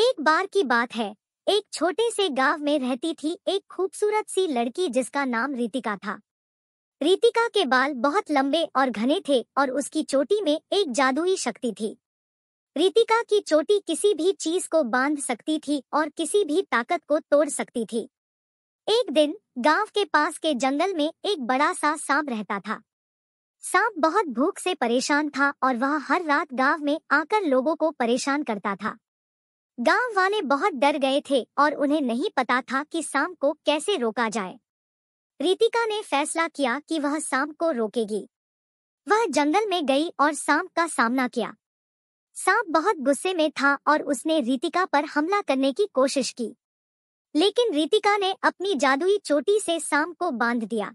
एक बार की बात है। एक छोटे से गाँव में रहती थी एक खूबसूरत सी लड़की जिसका नाम रितिका था। रितिका के बाल बहुत लंबे और घने थे और उसकी चोटी में एक जादुई शक्ति थी। रितिका की चोटी किसी भी चीज़ को बाँध सकती थी और किसी भी ताकत को तोड़ सकती थी। एक दिन गाँव के पास के जंगल में एक बड़ा सा सांप रहता था। सांप बहुत भूख से परेशान था और वह हर रात गाँव में आकर लोगों को परेशान करता था। गाँव वाले बहुत डर गए थे और उन्हें नहीं पता था कि सांप को कैसे रोका जाए। रितिका ने फैसला किया कि वह सांप को रोकेगी। वह जंगल में गई और सांप का सामना किया। सांप बहुत गुस्से में था और उसने रितिका पर हमला करने की कोशिश की। लेकिन रितिका ने अपनी जादुई चोटी से सांप को बाँध दिया।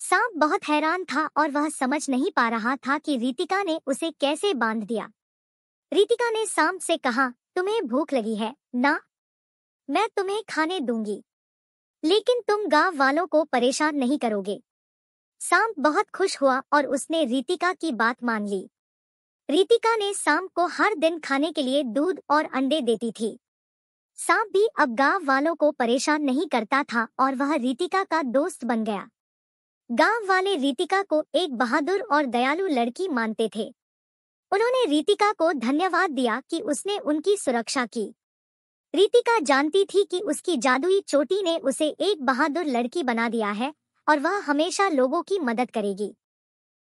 सांप बहुत हैरान था और वह समझ नहीं पा रहा था कि रितिका ने उसे कैसे बाँध दिया। रितिका ने सांप से कहा तुम्हें भूख लगी है, ना? मैं तुम्हें खाने दूँगी। लेकिन तुम गाँव वालों को परेशान नहीं करोगे। सांप बहुत खुश हुआ और उसने रितिका की बात मान ली। रितिका ने सांप को हर दिन खाने के लिए दूध और अंडे देती थी। सांप भी अब गाँव वालों को परेशान नहीं करता था और वह रीतिका का दोस्त बन गया। गाँव वाले रितिका को एक बहादुर और दयालु लड़की मानते थे। उन्होंने रीतिका को धन्यवाद दिया कि उसने उनकी सुरक्षा की। रीतिका जानती थी कि उसकी जादुई चोटी ने उसे एक बहादुर लड़की बना दिया है और वह हमेशा लोगों की मदद करेगी।